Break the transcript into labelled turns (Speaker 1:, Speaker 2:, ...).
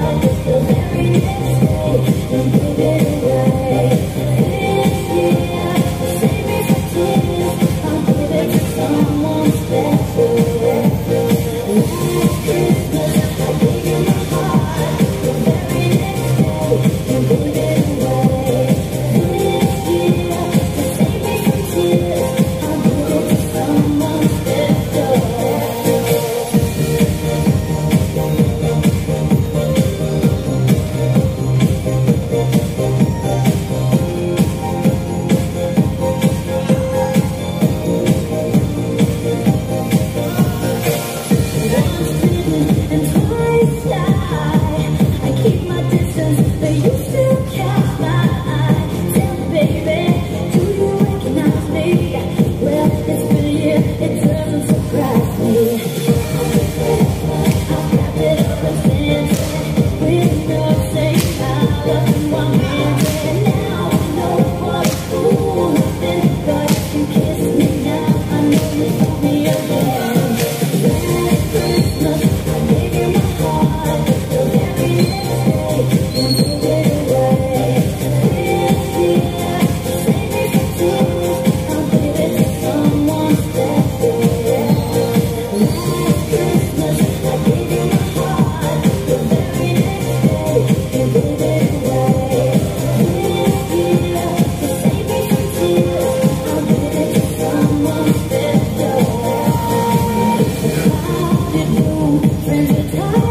Speaker 1: You. It's say I. Friends are tired.